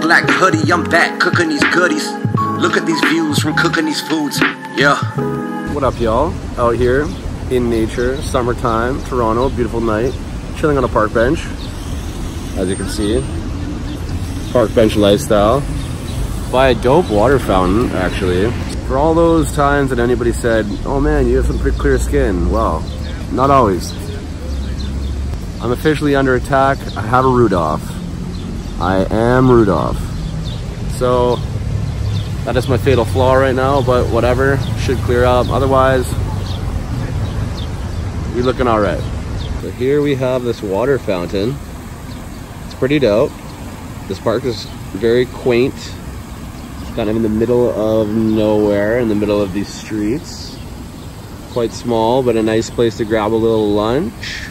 black hoodie, I'm back cooking these goodies. Look at these views from cooking these foods. Yeah. What up, y'all? Out here in nature, summertime, Toronto, beautiful night, chilling on a park bench. As you can see, park bench lifestyle. By a dope water fountain, actually. For all those times that anybody said, oh man, you have some pretty clear skin. Well, not always. I'm officially under attack. I have a Rudolph. I am Rudolph. So, that is my fatal flaw right now, but whatever, should clear up. Otherwise, we looking all right. So here we have this water fountain. It's pretty dope. This park is very quaint. It's kind of in the middle of nowhere, in the middle of these streets. Quite small, but a nice place to grab a little lunch,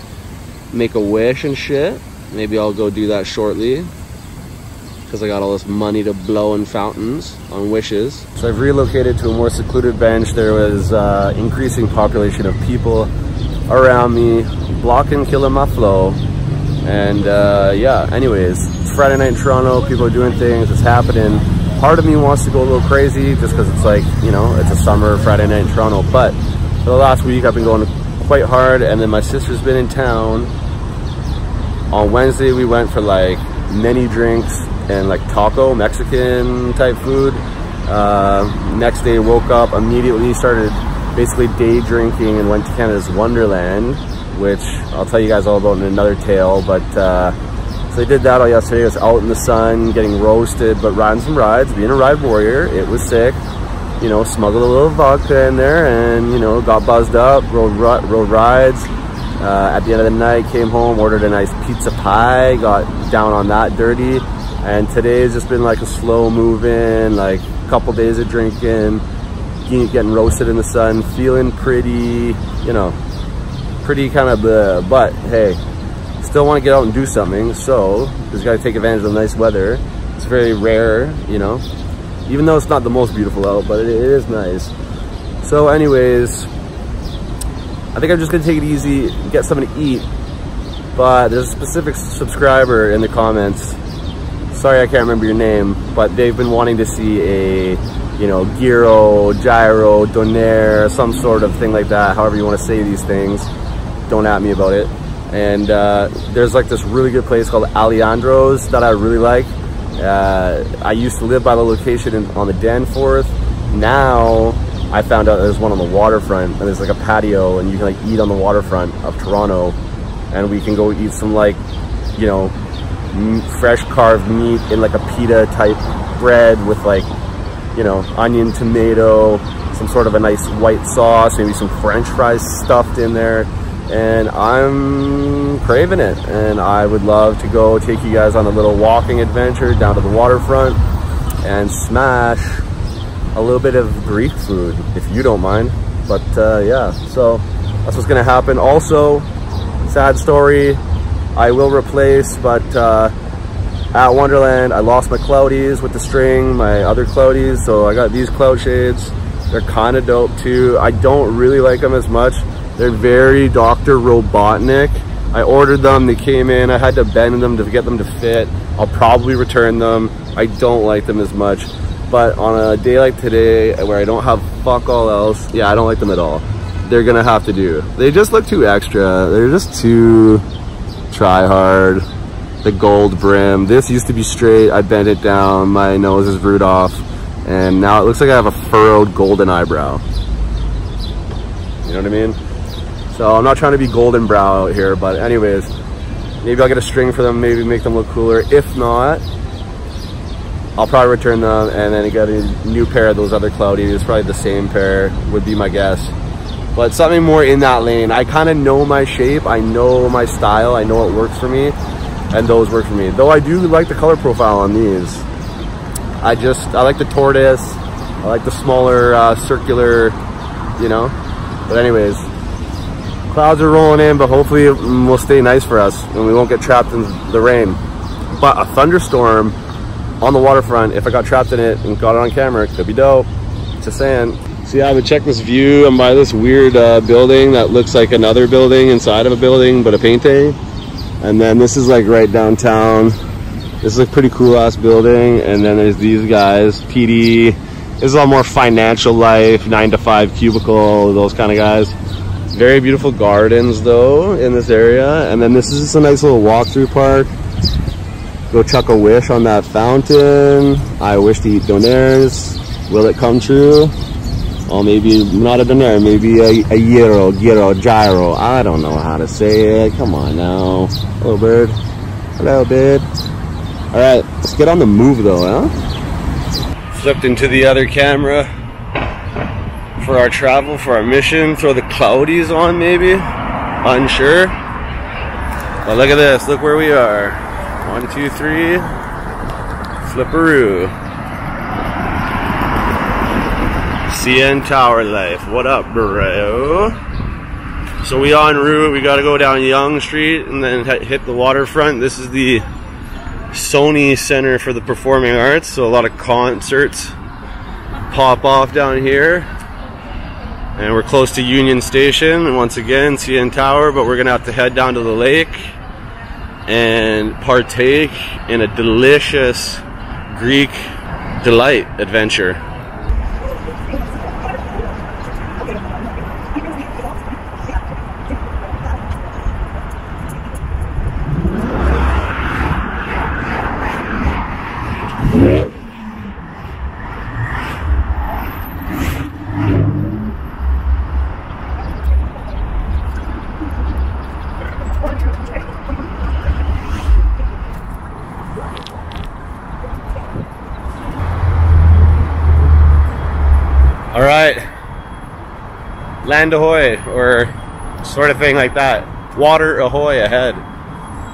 make a wish and shit. Maybe I'll go do that shortly because I got all this money to blow in fountains on wishes. So I've relocated to a more secluded bench. There was uh, increasing population of people around me, blocking, killing my flow. And uh, yeah, anyways, it's Friday night in Toronto, people are doing things, it's happening. Part of me wants to go a little crazy just because it's like, you know, it's a summer Friday night in Toronto. But for the last week, I've been going quite hard. And then my sister's been in town. On Wednesday, we went for like many drinks and like taco, Mexican type food. Uh, next day, woke up, immediately started basically day drinking and went to Canada's Wonderland, which I'll tell you guys all about in another tale. But uh, so I did that all yesterday. I was out in the sun, getting roasted, but riding some rides, being a ride warrior. It was sick. You know, smuggled a little vodka in there and, you know, got buzzed up, rode, rode rides. Uh, at the end of the night, came home, ordered a nice pizza pie, got down on that dirty. And today has just been like a slow moving, like a couple days of drinking, getting roasted in the sun, feeling pretty, you know, pretty kind of the, but hey, still want to get out and do something. So just got to take advantage of the nice weather. It's very rare, you know, even though it's not the most beautiful out, but it, it is nice. So anyways, I think I'm just gonna take it easy, get something to eat. But there's a specific subscriber in the comments. Sorry, I can't remember your name, but they've been wanting to see a, you know, gyro, gyro, donair, some sort of thing like that. However you want to say these things. Don't at me about it. And uh, there's like this really good place called Alejandro's that I really like. Uh, I used to live by the location in, on the Danforth. Now I found out there's one on the waterfront and there's like a patio and you can like eat on the waterfront of Toronto and we can go eat some like, you know, fresh carved meat in like a pita type bread with like, you know, onion, tomato, some sort of a nice white sauce, maybe some french fries stuffed in there. And I'm craving it. And I would love to go take you guys on a little walking adventure down to the waterfront and smash a little bit of Greek food, if you don't mind. But uh, yeah, so that's what's gonna happen. Also, sad story, I will replace, but uh, at Wonderland, I lost my cloudies with the string, my other cloudies, so I got these cloud shades. They're kind of dope too. I don't really like them as much. They're very Dr. Robotnik. I ordered them, they came in, I had to bend them to get them to fit. I'll probably return them. I don't like them as much. But on a day like today, where I don't have fuck all else, yeah, I don't like them at all. They're gonna have to do. They just look too extra. They're just too try hard. The gold brim. This used to be straight. I bent it down. My nose is Rudolph. And now it looks like I have a furrowed golden eyebrow. You know what I mean? So I'm not trying to be golden brow out here, but anyways, maybe I'll get a string for them, maybe make them look cooler. If not, I'll probably return them and then get a new pair of those other cloudies. Probably the same pair would be my guess. But something more in that lane. I kind of know my shape. I know my style. I know what works for me. And those work for me. Though I do like the color profile on these. I just, I like the tortoise. I like the smaller uh, circular, you know. But anyways, clouds are rolling in, but hopefully it will stay nice for us and we won't get trapped in the rain. But a thunderstorm on the waterfront, if I got trapped in it and got it on camera, it could be dope. Just a saying. So yeah, but check this view. I'm by this weird uh, building that looks like another building inside of a building, but a painting. And then this is like right downtown. This is a pretty cool ass building, and then there's these guys, PD. This is a lot more financial life, nine to five cubicle, those kind of guys. Very beautiful gardens though in this area, and then this is just a nice little walk-through park. Go chuck a wish on that fountain. I wish to eat donaires. Will it come true? Or maybe not a donaire, maybe a, a gyro, gyro, gyro. I don't know how to say it. Come on now. Hello, bird. Hello, bird. All right, let's get on the move though, huh? Flipped into the other camera for our travel, for our mission. Throw the cloudies on, maybe. Unsure. But look at this. Look where we are. One, two, three. Flipperoo. CN Tower Life. What up, bro? So we on route. We got to go down Yonge Street and then hit the waterfront. This is the Sony Center for the Performing Arts, so a lot of concerts pop off down here. And we're close to Union Station, and once again, CN Tower, but we're gonna have to head down to the lake and partake in a delicious Greek delight adventure. All right, land ahoy, or sort of thing like that. Water ahoy ahead.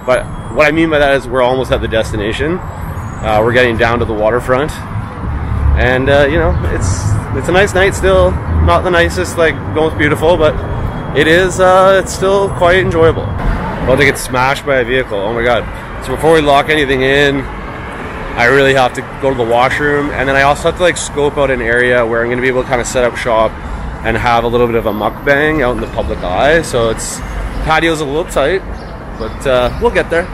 But what I mean by that is we're almost at the destination. Uh, we're getting down to the waterfront, and uh, you know it's it's a nice night still. Not the nicest, like most beautiful, but it is. Uh, it's still quite enjoyable. About to get smashed by a vehicle. Oh my god! So before we lock anything in, I really have to go to the washroom, and then I also have to like scope out an area where I'm going to be able to kind of set up shop and have a little bit of a mukbang out in the public eye. So it's patio's a little tight, but uh, we'll get there.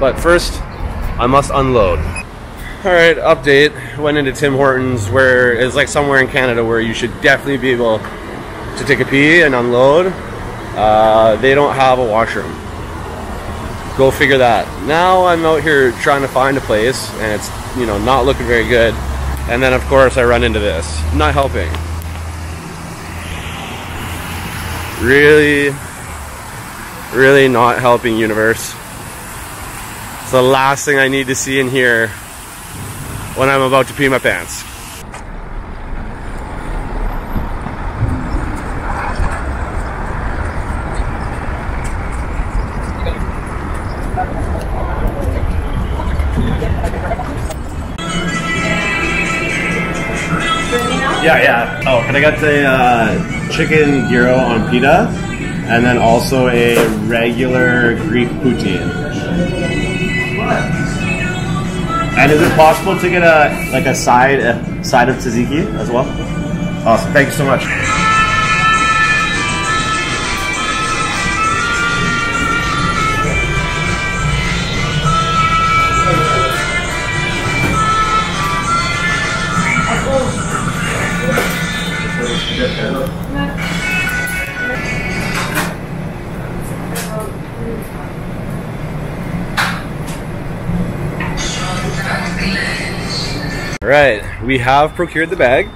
But first, I must unload. All right, update. Went into Tim Hortons, where it's like somewhere in Canada where you should definitely be able to take a pee and unload. Uh, they don't have a washroom. Go figure that. Now I'm out here trying to find a place, and it's you know not looking very good. And then of course I run into this. Not helping. Really, really not helping, universe. It's the last thing I need to see in here when I'm about to pee my pants. Yeah, yeah. Oh, can I get the uh, chicken gyro on pita, and then also a regular Greek poutine. And is it possible to get a like a side a side of tzatziki as well? Awesome. Thank you so much. Right, we have procured the bag,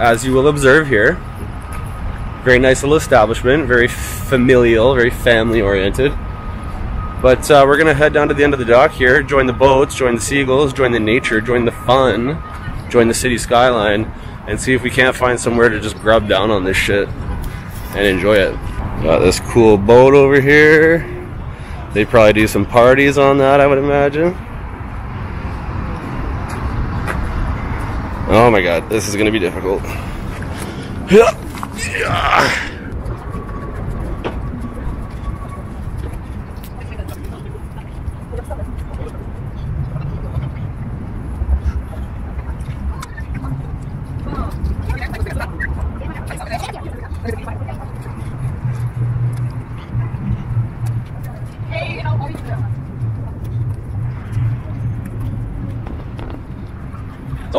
as you will observe here. Very nice little establishment, very familial, very family oriented. But uh, we're gonna head down to the end of the dock here, join the boats, join the seagulls, join the nature, join the fun, join the city skyline, and see if we can't find somewhere to just grub down on this shit and enjoy it. Got this cool boat over here. They probably do some parties on that, I would imagine. Oh my god, this is gonna be difficult.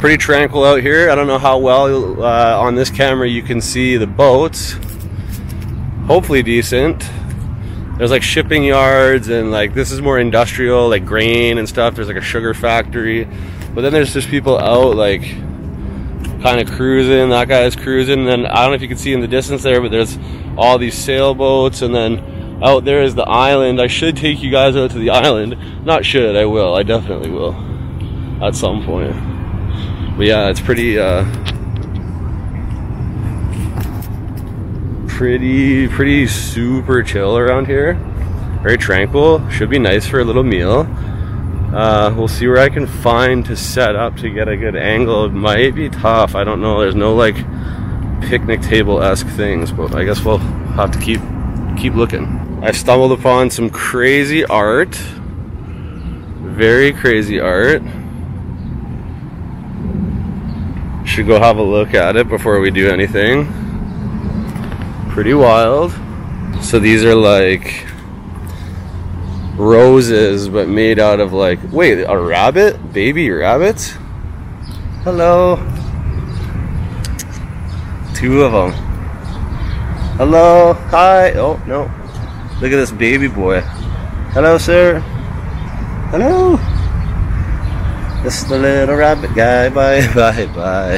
Pretty tranquil out here. I don't know how well uh, on this camera you can see the boats. Hopefully decent. There's like shipping yards and like this is more industrial, like grain and stuff. There's like a sugar factory. But then there's just people out like kind of cruising. That guy's cruising. And then I don't know if you can see in the distance there, but there's all these sailboats and then out there is the island. I should take you guys out to the island. Not should, I will. I definitely will. At some point. But yeah, it's pretty, uh, pretty, pretty super chill around here. Very tranquil. Should be nice for a little meal. Uh, we'll see where I can find to set up to get a good angle. It might be tough. I don't know. There's no like picnic table-esque things, but I guess we'll have to keep keep looking. I stumbled upon some crazy art. Very crazy art. Should go have a look at it before we do anything. Pretty wild. So these are like roses, but made out of like, wait, a rabbit? Baby rabbits? Hello. Two of them. Hello. Hi. Oh, no. Look at this baby boy. Hello, sir. Hello. This is the little rabbit guy. Bye, bye, bye.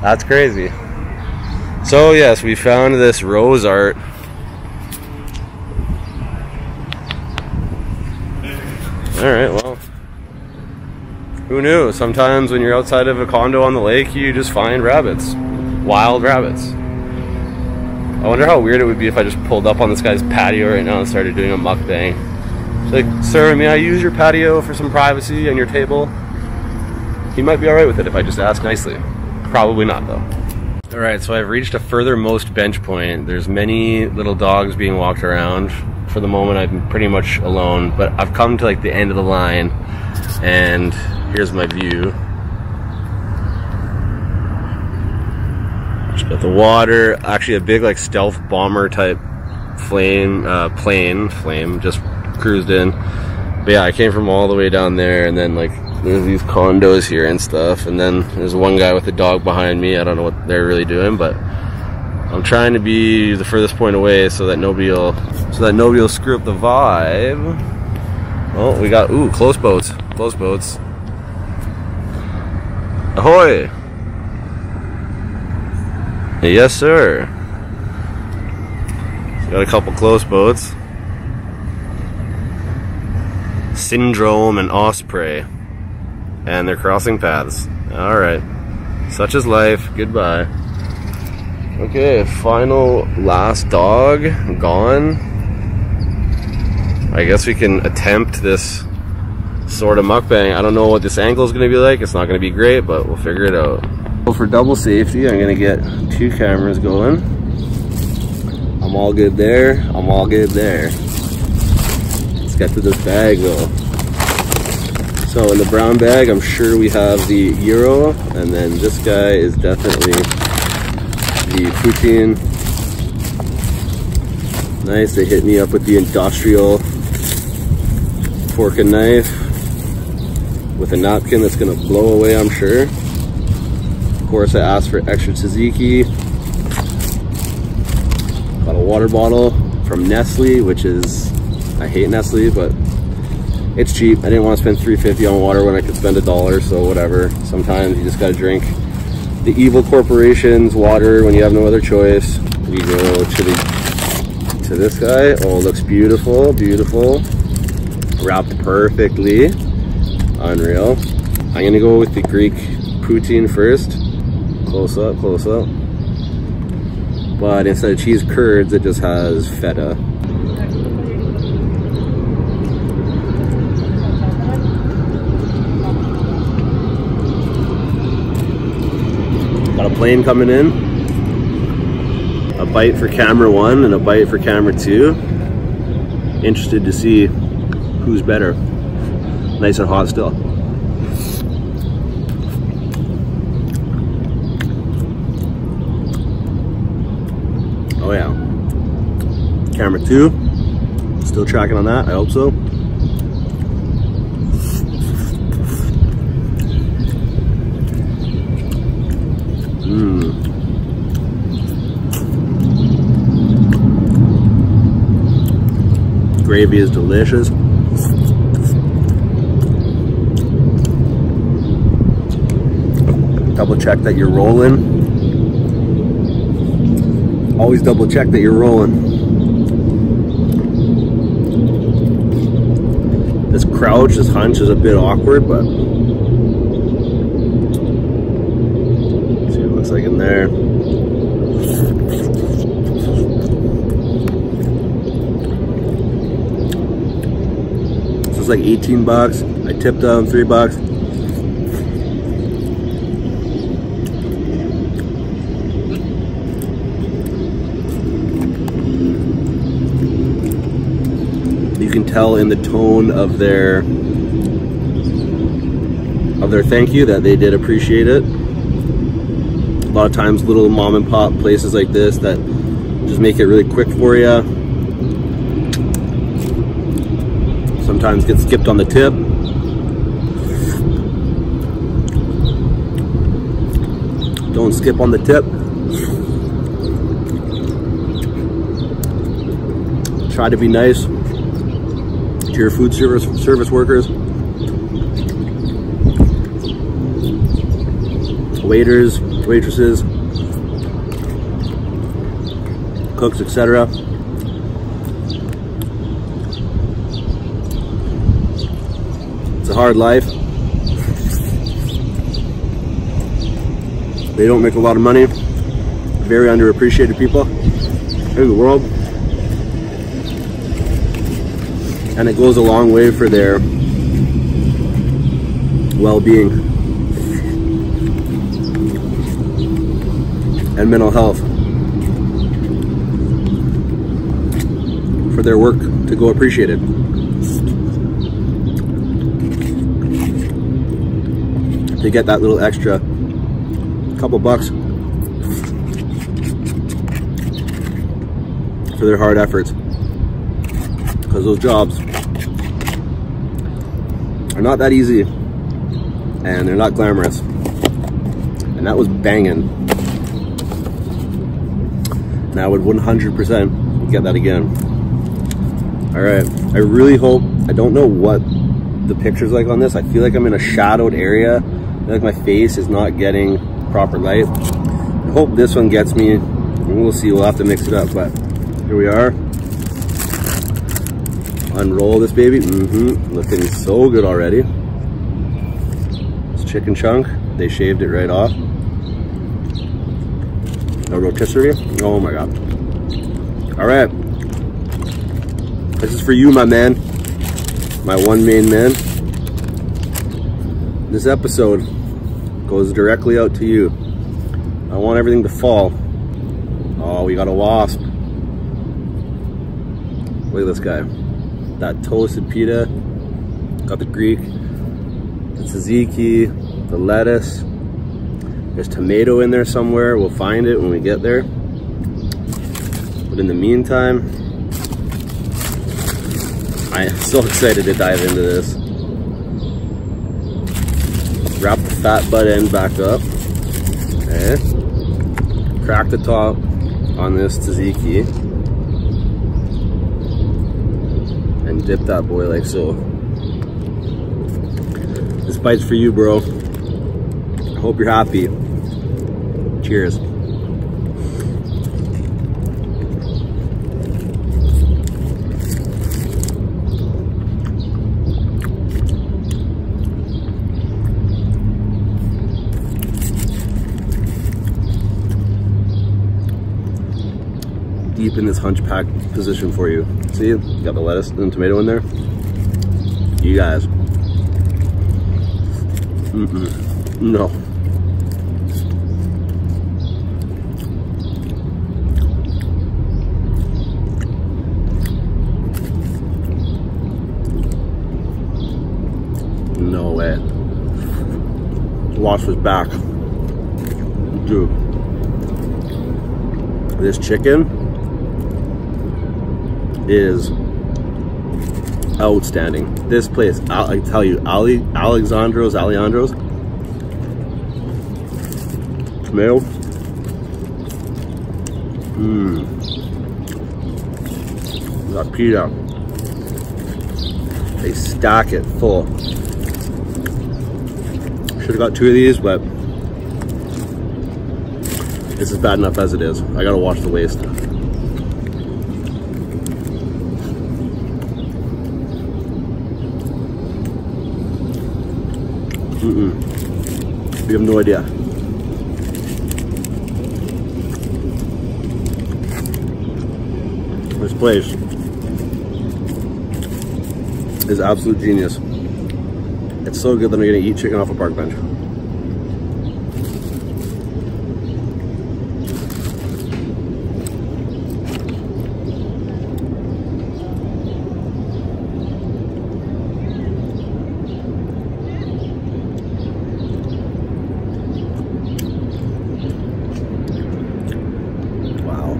That's crazy. So, yes, we found this rose art. Alright, well. Who knew? Sometimes when you're outside of a condo on the lake, you just find rabbits. Wild rabbits. I wonder how weird it would be if I just pulled up on this guy's patio right now and started doing a mukbang. Like, sir, may I use your patio for some privacy and your table? He might be alright with it if I just ask nicely. Probably not, though. Alright, so I've reached a furthermost bench point. There's many little dogs being walked around. For the moment, I'm pretty much alone, but I've come to like the end of the line, and here's my view. Just got the water, actually a big like stealth bomber type flame, uh, plane, flame, just cruised in. But yeah, I came from all the way down there, and then like there's these condos here and stuff, and then there's one guy with a dog behind me. I don't know what they're really doing, but I'm trying to be the furthest point away so that nobody will so that nobody will screw up the vibe. Oh, we got ooh close boats, close boats. Ahoy! Yes, sir. Got a couple close boats. Syndrome and Osprey. And they're crossing paths. Alright. Such is life. Goodbye. Okay, final last dog gone. I guess we can attempt this sort of mukbang. I don't know what this angle is going to be like. It's not going to be great, but we'll figure it out. Well, For double safety, I'm going to get two cameras going. I'm all good there. I'm all good there. Let's get to this bag though. So in the brown bag, I'm sure we have the gyro, and then this guy is definitely the poutine. Nice, they hit me up with the industrial fork and knife with a napkin that's gonna blow away, I'm sure. Of course, I asked for extra tzatziki. Got a water bottle from Nestle, which is, I hate Nestle, but it's cheap. I didn't want to spend 350 on water when I could spend a dollar, so whatever. Sometimes you just gotta drink the evil corporation's water when you have no other choice. We go to the to this guy. Oh, looks beautiful, beautiful. Wrapped perfectly. Unreal. I'm gonna go with the Greek poutine first. Close up, close up. But instead of cheese curds, it just has feta. Plane coming in. A bite for camera one and a bite for camera two. Interested to see who's better. Nice and hot still. Oh yeah. Camera two. Still tracking on that, I hope so. Gravy is delicious. Double check that you're rolling. Always double check that you're rolling. This crouch, this hunch is a bit awkward, but see what it looks like in there. Like 18 bucks. I tipped them three bucks. You can tell in the tone of their of their thank you that they did appreciate it. A lot of times little mom and pop places like this that just make it really quick for you. Sometimes get skipped on the tip. Don't skip on the tip. Try to be nice to your food service service workers, waiters, waitresses, cooks, etc. It's a hard life. They don't make a lot of money. Very underappreciated people in the world. and it goes a long way for their well-being and mental health for their work to go appreciated they get that little extra couple bucks for their hard efforts because those jobs are not that easy and they're not glamorous. And that was banging. And I would 100% get that again. All right, I really hope, I don't know what the picture's like on this. I feel like I'm in a shadowed area. Like my face is not getting proper light. I hope this one gets me. We'll see, we'll have to mix it up, but here we are unroll this baby. Mm-hmm. Looking so good already. This chicken chunk, they shaved it right off. A rotisserie. Oh my god. All right. This is for you, my man. My one main man. This episode goes directly out to you. I want everything to fall. Oh, we got a wasp. Look at this guy that toasted pita, got the Greek, the tzatziki, the lettuce. There's tomato in there somewhere. We'll find it when we get there. But in the meantime, I am so excited to dive into this. Wrap the fat butt end back up. Okay. Crack the top on this tzatziki. and dip that boy like so. This bite's for you, bro. I hope you're happy. Cheers. In this hunchback position for you. See, you got the lettuce and tomato in there. You guys. Mm -mm. No. No way. Lost his back. Dude. This chicken is outstanding. This place, I tell you, Ali, Alexandros, Alejandros, tomato. Mmm. Got pita. They stack it full. Should have got two of these, but this is bad enough as it is. I gotta wash the waste. Mm-mm. You have no idea. This place is absolute genius. It's so good that I'm gonna eat chicken off a park bench. Wow.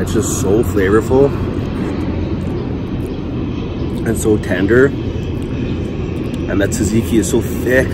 It's just so flavorful and so tender. And that tzatziki is so thick.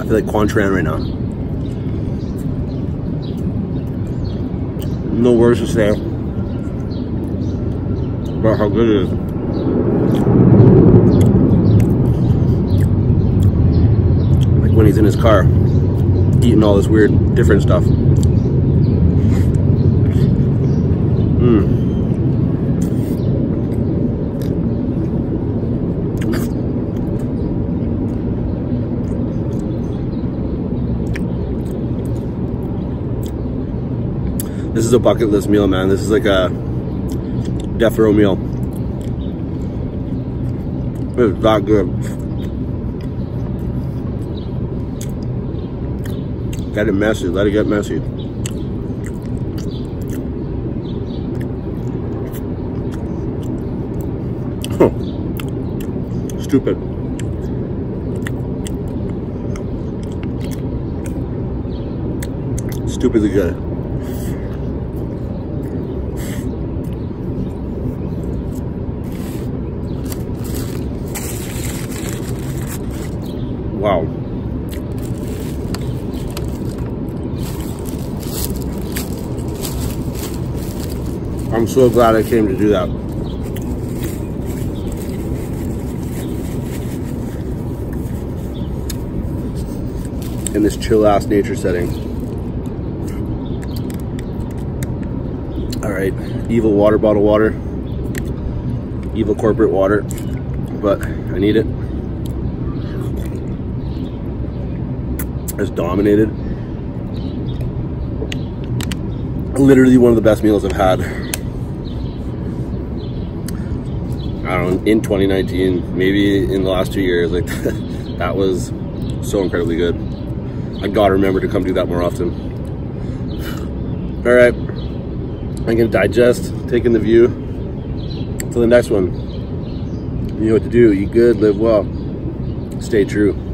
I feel like Quang Tran right now. No words to say about how good it is. Like when he's in his car, eating all this weird, different stuff. Is a bucket list meal, man. This is like a death row meal. It's that good. Get it messy. Let it get messy. Stupid. Stupidly good. Wow. I'm so glad I came to do that. In this chill ass nature setting. All right, evil water bottle water. Evil corporate water, but I need it. Has dominated. Literally one of the best meals I've had. I don't know, in 2019, maybe in the last two years, like that was so incredibly good. I gotta remember to come do that more often. All right, I'm gonna digest, taking the view. Till the next one, you know what to do, eat good, live well, stay true.